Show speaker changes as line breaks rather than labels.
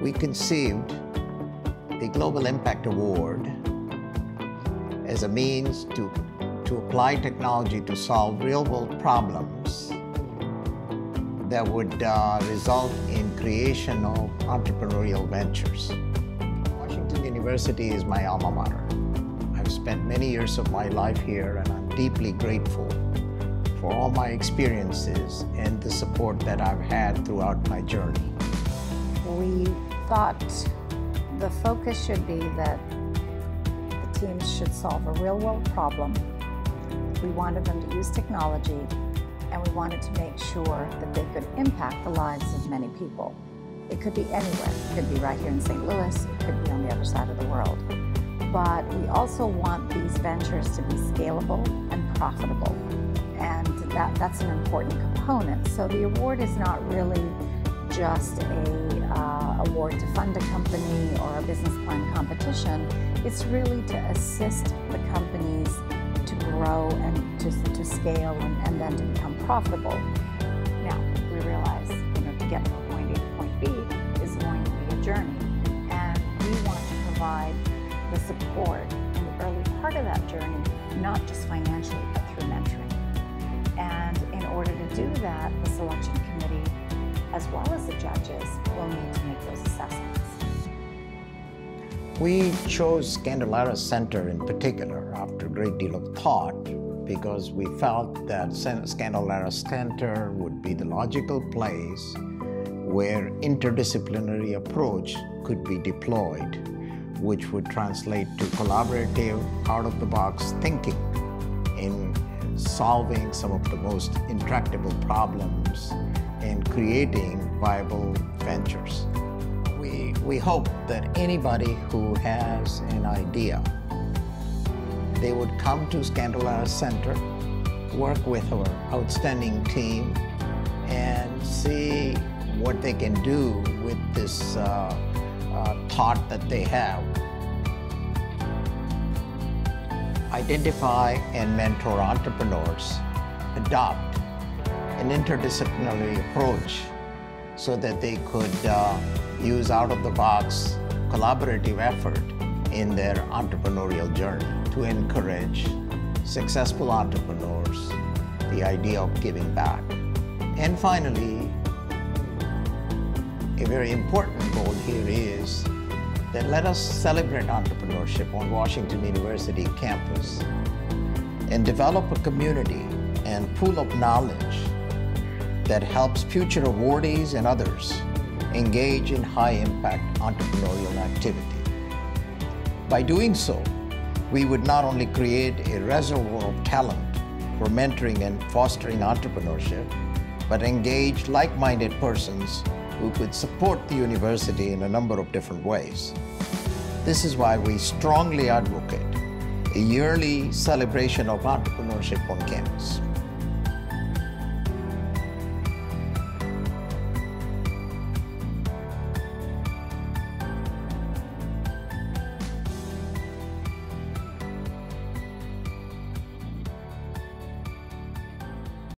we conceived the Global Impact Award as a means to, to apply technology to solve real world problems that would uh, result in creation of entrepreneurial ventures. Washington University is my alma mater. I've spent many years of my life here and I'm deeply grateful for all my experiences and the support that I've had throughout my journey.
We thought the focus should be that the teams should solve a real world problem. We wanted them to use technology and we wanted to make sure that they could impact the lives of many people. It could be anywhere. It could be right here in St. Louis. It could be on the other side of the world. But we also want these ventures to be scalable and profitable. And that, that's an important component. So the award is not really just a award to fund a company or a business plan competition. It's really to assist the companies to grow and to, to scale and, and then to become profitable. Now, we realize, you know, to get from point A to point B is going to be a journey. And we want to provide the support in the early part of that journey, not just financially, but through mentoring. And in order to do that, the selection committee, as well as the judges, will need to make those assessments.
We chose Skandalaris Center in particular after a great deal of thought because we felt that Skandalaris Center would be the logical place where interdisciplinary approach could be deployed, which would translate to collaborative, out-of-the-box thinking in solving some of the most intractable problems and creating viable ventures. We, we hope that anybody who has an idea, they would come to Skandalaris Center, work with our outstanding team, and see what they can do with this uh, uh, thought that they have. Identify and mentor entrepreneurs, adopt an interdisciplinary approach so that they could uh, use out-of-the-box collaborative effort in their entrepreneurial journey to encourage successful entrepreneurs, the idea of giving back. And finally, a very important goal here is that let us celebrate entrepreneurship on Washington University campus and develop a community and pool of knowledge that helps future awardees and others engage in high-impact entrepreneurial activity. By doing so, we would not only create a reservoir of talent for mentoring and fostering entrepreneurship, but engage like-minded persons who could support the university in a number of different ways. This is why we strongly advocate a yearly celebration of entrepreneurship on campus.